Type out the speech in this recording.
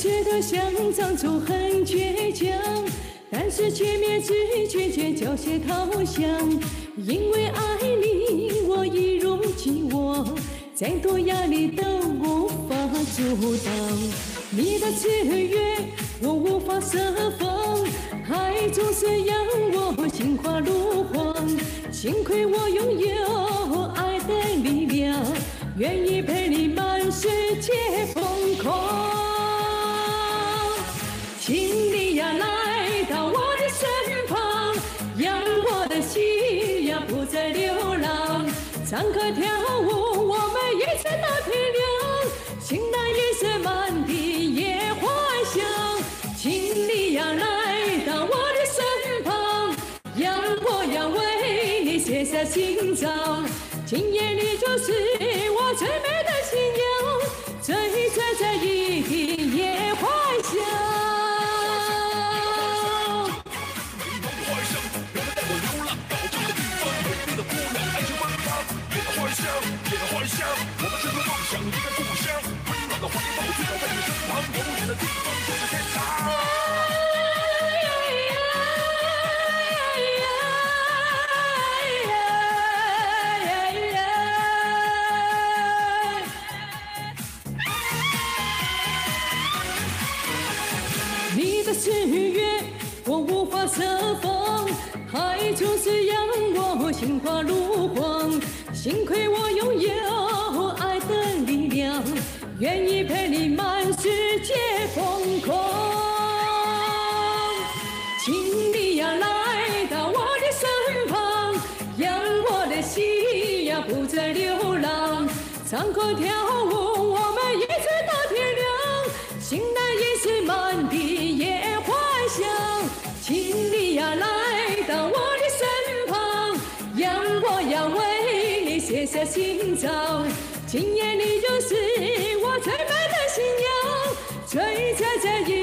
觉得想当初很倔强，但是见面之间却缴械投降。因为爱你，我一如既往，再多压力都无法阻挡。你的制约我无法设防，爱总是让我心花怒放。幸亏我拥有爱的力量，愿意陪流浪。唱歌跳舞，我们一直到天亮。醒来夜色满地野花香，请你呀来到我的身旁，让我呀为你写下心脏。今夜你就是我最美的新娘，你的誓约我无法设防，爱就是让我心花怒放。幸亏我拥有爱的力量，愿意陪你满世界疯狂。请你呀来到我的身旁，让我的心呀不再流浪。唱歌跳舞，我们一直到天亮。醒来已是满地写下心脏。今夜你就是我最美的新娘，醉在这一